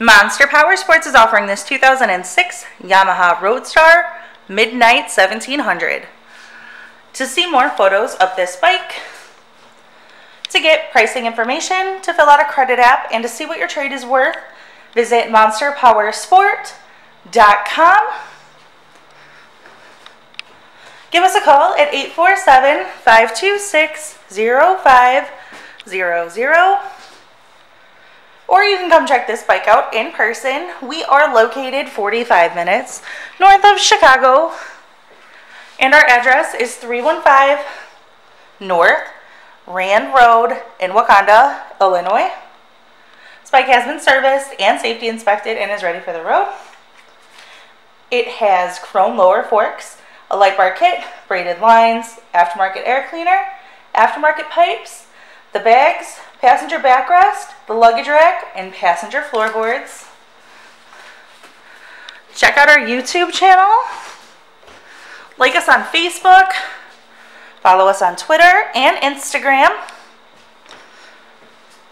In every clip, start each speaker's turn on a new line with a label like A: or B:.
A: Monster Powersports is offering this 2006 Yamaha Road Star Midnight 1700. To see more photos of this bike, to get pricing information, to fill out a credit app, and to see what your trade is worth, visit monsterpowersport.com. Give us a call at 847 526 0500 or you can come check this bike out in person. We are located 45 minutes north of Chicago, and our address is 315 North Rand Road in Wauconda, Illinois. This bike has been serviced and safety inspected and is ready for the road. It has chrome lower forks, a light bar kit, braided lines, aftermarket air cleaner, aftermarket pipes, the bags, passenger backrest, the luggage rack, and passenger floorboards. Check out our YouTube channel. Like us on Facebook. Follow us on Twitter and Instagram.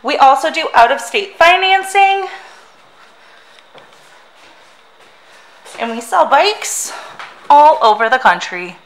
A: We also do out-of-state financing. And we sell bikes all over the country.